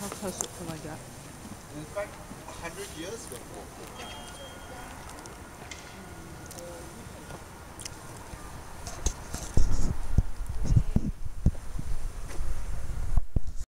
How close it something like that. In fact, hundred years before.